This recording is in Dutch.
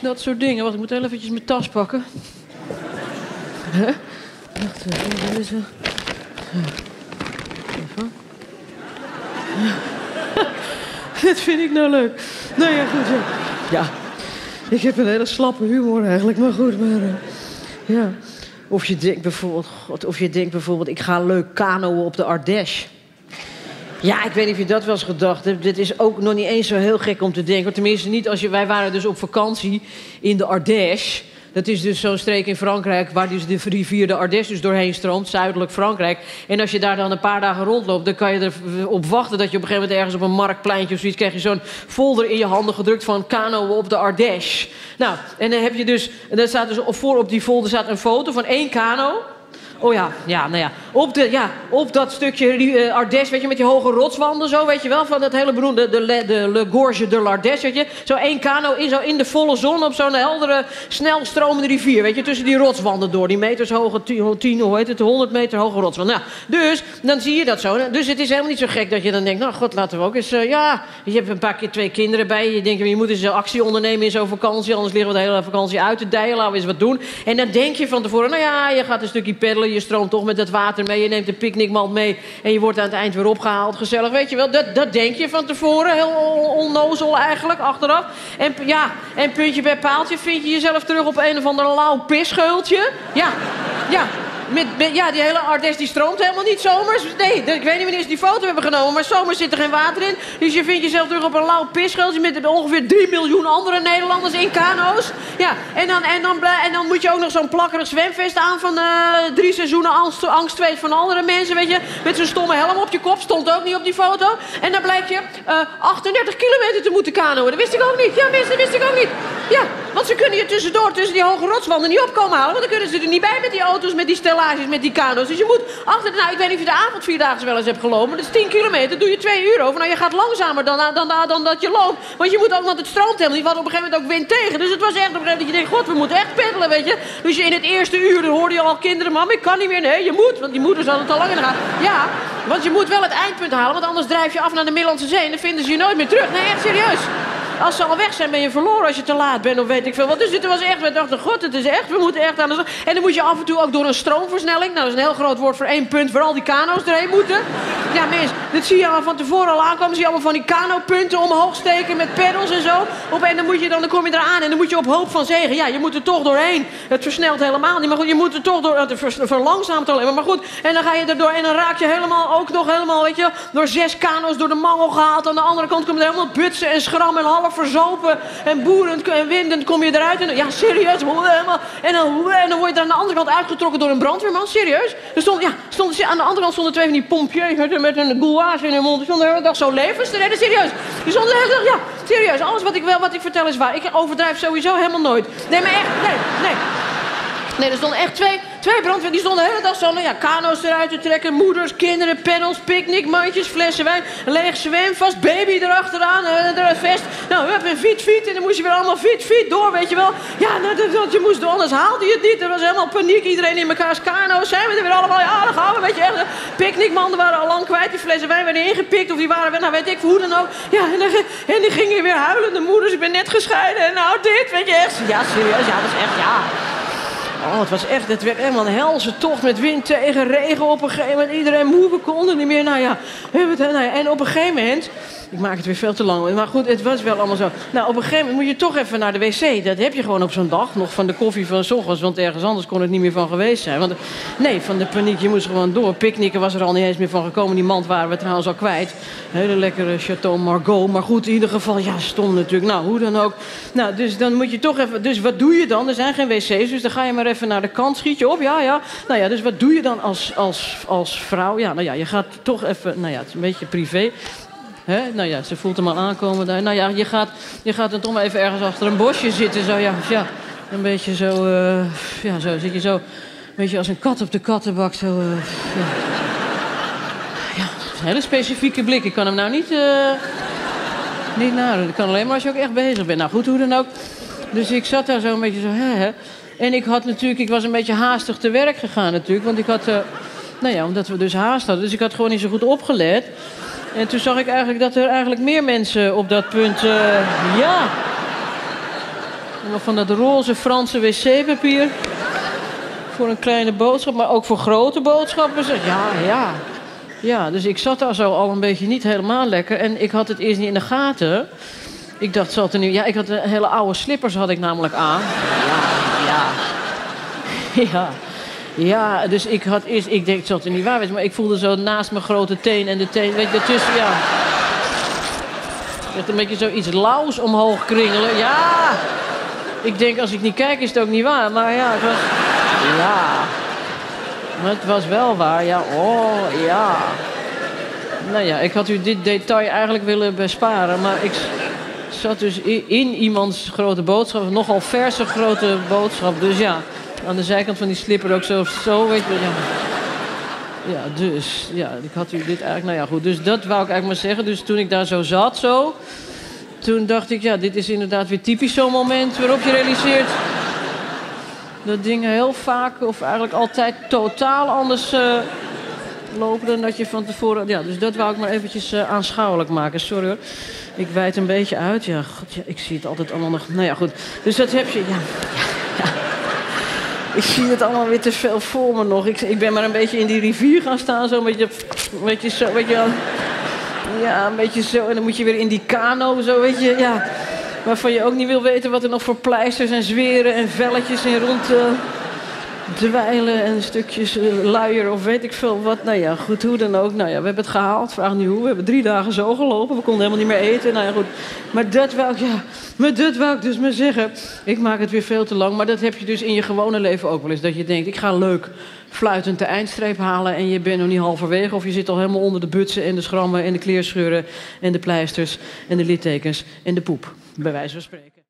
Dat soort dingen. Wacht, ik moet heel eventjes mijn tas pakken. Wacht even. Deze. Even. Dit vind ik nou leuk. Nou ja, goed. Ja. ja. Ik heb een hele slappe humor eigenlijk, maar goed. Maar, uh, ja. Of je denkt bijvoorbeeld, of je denkt bijvoorbeeld, ik ga leuk kanoën op de Ardèche. Ja, ik weet niet of je dat wel eens gedacht hebt. Dit is ook nog niet eens zo heel gek om te denken. Tenminste, niet als je. Wij waren dus op vakantie in de Ardèche. Dat is dus zo'n streek in Frankrijk waar dus de rivier de Ardèche dus doorheen stroomt, zuidelijk Frankrijk. En als je daar dan een paar dagen rondloopt, dan kan je erop wachten dat je op een gegeven moment ergens op een marktpleintje of zoiets krijg je zo'n folder in je handen gedrukt van kano op de Ardèche. Nou, en dan heb je dus, en staat dus voor op die folder staat een foto van één kano. Oh ja, ja, nou ja. Op, de, ja, op dat stukje uh, Ardèche, weet je, met die hoge rotswanden zo, weet je wel, van dat hele beroemde, de, de, de Gorge de l'Ardèche, weet je. Zo één kano in, zo in de volle zon op zo'n heldere, snel stromende rivier, weet je, tussen die rotswanden door. Die meters hoge, tien, hoe heet het, 100 meter hoge rotswanden. Nou, dus, dan zie je dat zo. Dus het is helemaal niet zo gek dat je dan denkt, nou god, laten we ook eens, uh, ja, je hebt een paar keer twee kinderen bij je. Je denkt, je moet eens actie ondernemen in zo'n vakantie, anders liggen we de hele vakantie uit te dijen, laten we eens wat doen. En dan denk je van tevoren, nou ja, je gaat een stukje peddelen, je stroomt toch met het water mee. Je neemt een picknickmand mee en je wordt aan het eind weer opgehaald. Gezellig, weet je wel. Dat, dat denk je van tevoren. Heel onnozel eigenlijk, achteraf. En, ja, en puntje bij paaltje vind je jezelf terug op een of ander lauw pisscheultje. Ja, ja. Met, ja, die hele Ardèche die stroomt helemaal niet zomers. Nee, ik weet niet wanneer ze die foto hebben genomen, maar zomers zit er geen water in. Dus je vindt jezelf terug op een lauw pisscheultje met ongeveer 3 miljoen andere Nederlanders in kano's. Ja, en dan, en dan, en dan moet je ook nog zo'n plakkerig zwemvest aan van uh, drie seizoenen angst, angst weet van andere mensen, weet je. Met zo'n stomme helm op je kop, stond ook niet op die foto. En dan blijkt je uh, 38 kilometer te moeten kanoën. Dat wist ik ook niet. Ja, mensen, dat wist ik ook niet. Ja, want ze kunnen je tussendoor, tussen die hoge rotswanden niet opkomen halen. Want dan kunnen ze er niet bij met die auto's, met die stellages, met die kano's. Dus je moet achter nou, ik weet niet of je de avondvierdaagse wel eens hebt gelopen. Maar dat is 10 kilometer, doe je 2 uur over. Nou, je gaat langzamer dan, dan, dan, dan dat je loopt. Want je moet ook, want het stroomt helemaal niet. Hadden op een gegeven moment ook wind tegen. Dus het was echt op een gegeven moment dat je denkt, god, we moeten echt peddelen, weet je. Dus in het eerste uur, dan hoorde je al kinderen, mam, ik kan niet meer. Nee, je moet, want die moeders hadden het al lang in. Ja, want je moet wel het eindpunt halen, want anders drijf je af naar de Middellandse Zee en dan vinden ze je nooit meer terug. Nee, echt serieus. Als ze al weg zijn, ben je verloren als je te laat bent of weet ik veel wat. Dus dit was echt, we dachten, god, het is echt, we moeten echt aan de slag. En dan moet je af en toe ook door een stroomversnelling. Nou, dat is een heel groot woord voor één punt, waar al die kano's erheen moeten. Ja, mensen, dit zie je al van tevoren al aankomen. Zie je allemaal van die kanopunten omhoog steken met peddels en zo. Op, en dan, moet je, dan, dan kom je eraan en dan moet je op hoop van zegen. Ja, je moet er toch doorheen. Het versnelt helemaal niet, maar goed, je moet er toch door. Het verlangzaamt alleen maar. Maar goed, en dan ga je erdoor en dan raak je helemaal ook nog helemaal, weet je, door zes kano's door de mangel gehaald. Aan de andere kant komt er helemaal butsen en schram en half verzopen en boerend en windend kom je eruit. En, ja, serieus. En dan, en dan word je er aan de andere kant uitgetrokken door een brandweerman. Serieus. Er stond, ja, stond, aan de andere kant stonden twee van die pompiers met, een gouage in hun mond. Stonden dag zo levens te redden. Serieus. Die stonden dag, ja, serieus. Alles wat ik, wel, wat ik vertel is waar. Ik overdrijf sowieso helemaal nooit. Nee, maar echt, nee, nee. Nee, er stonden echt twee, twee brandweer. Die stonden de hele dag zo, ja, kano's eruit te trekken. Moeders, kinderen, panels, picknickmandjes, flessen wijn. Leeg zwemvast, baby erachteraan, uh, vest. Nou, we hebben fiet, fiet. En dan moest je weer allemaal fiet, fiet door, weet je wel. Ja, dat, dat, je moest door, anders haalde je het niet. Er was helemaal paniek. Iedereen in mekaars kano's. Zijn we er weer allemaal? Ja, dan gaan we, weet je echt. Picknickmanden waren al lang kwijt. Die flessen wijn werden ingepikt. Of die waren, nou weet ik hoe dan ook. Ja, en dan, die gingen weer huilende moeders. Ik ben net gescheiden. En nou, dit, weet je echt. Ja, serieus. Ja, dat is echt, ja. Oh, het was echt, het werd helemaal een helse tocht met wind tegen regen op een gegeven moment. Iedereen moe, we konden niet meer. Nou ja, nou en op een gegeven moment ik maak het weer veel te lang. Maar goed, het was wel allemaal zo. Nou, op een gegeven moment moet je toch even naar de wc. Dat heb je gewoon op zo'n dag. Nog van de koffie van s ochtends. Want ergens anders kon het niet meer van geweest zijn. Want, nee, van de paniek. Je moest gewoon door. Picknicken was er al niet eens meer van gekomen. Die mand waren we trouwens al kwijt. Hele lekkere Chateau Margaux. Maar goed, in ieder geval, ja, stom natuurlijk. Nou, hoe dan ook. Nou, dus dan moet je toch even... Dus wat doe je dan? Er zijn geen wc's. Dus dan ga je maar even naar de kant. Schiet je op, ja, ja. Nou ja, dus wat doe je dan als, als, als vrouw? Ja, nou ja, je gaat toch even... Nou ja, het is een beetje privé. Hè? Nou ja, ze voelt hem al aankomen daar. Nou ja, je gaat, je gaat dan toch maar even ergens achter een bosje zitten. Zo, ja, ja een beetje zo, uh, ja, zo zit je zo. Een beetje als een kat op de kattenbak. Zo, uh, ja. ja, een hele specifieke blik. Ik kan hem nou niet, uh, niet nadoen. Dat kan alleen maar als je ook echt bezig bent. Nou goed, hoe dan ook. Dus ik zat daar zo een beetje zo, hè, hè. En ik had natuurlijk, ik was een beetje haastig te werk gegaan natuurlijk. Want ik had, nou ja, omdat we dus haast hadden. Dus ik had gewoon niet zo goed opgelet. En toen zag ik eigenlijk dat er eigenlijk meer mensen op dat punt. Uh, ja. Van dat roze Franse wc-papier. Voor een kleine boodschap, maar ook voor grote boodschappen. Ja, ja. Ja, dus ik zat daar zo al een beetje niet helemaal lekker. En ik had het eerst niet in de gaten. Ik dacht, het er nu... Ja, ik had hele oude slippers had ik namelijk aan. Ja, ja. Ja. Dus ik had eerst... Ik denk, zal het niet waar wezen. Maar ik voelde zo naast mijn grote teen en de teen... Weet je, daartussen, ja... Echt een beetje zoiets lauws omhoog kringelen. Ja! Ik denk, als ik niet kijk, is het ook niet waar. Maar ja, het was... Ja. Maar het was wel waar, ja. Oh, ja. Nou ja, ik had u dit detail eigenlijk willen besparen. Maar ik zat dus in iemands grote boodschap. Nogal verse grote boodschap. Dus ja, aan de zijkant van die slipper ook zo, zo weet je. Ja. Ja, dus, ja, ik had u dit eigenlijk, nou ja, goed. Dus dat wou ik eigenlijk maar zeggen. Dus toen ik daar zo zat, zo, toen dacht ik, ja, dit is inderdaad weer typisch zo'n moment waarop je realiseert dat dingen heel vaak, of eigenlijk altijd totaal anders uh, lopen dan dat je van tevoren. Ja, dus dat wou ik maar eventjes uh, aanschouwelijk maken. Sorry hoor. Ik wijd een beetje uit. Ja, God, ik zie het altijd allemaal nog. Nou ja, goed. Dus dat heb je. Ja, ja. Ik zie het allemaal weer te veel voor me nog. Ik, ik ben maar een beetje in die rivier gaan staan, zo een beetje, een beetje zo, weet je Ja, een beetje zo. En dan moet je weer in die kano, zo, weet je, ja. Waarvan je ook niet wil weten wat er nog voor pleisters en zweren en velletjes in rond uh, dweilen en stukjes uh, luier of weet ik veel wat. Nou ja, goed, hoe dan ook. Nou ja, we hebben het gehaald. Vraag niet hoe. We hebben drie dagen zo gelopen. We konden helemaal niet meer eten. Nou ja, goed. Maar dat wou ik, maar dat wou ik dus maar zeggen. Ik maak het weer veel te lang. Maar dat heb je dus in je gewone leven ook wel eens. Dat je denkt, ik ga leuk fluitend de eindstreep halen en je bent nog niet halverwege. Of je zit al helemaal onder de butsen en de schrammen en de kleerscheuren en de pleisters en de littekens en de poep bij wijze van spreken.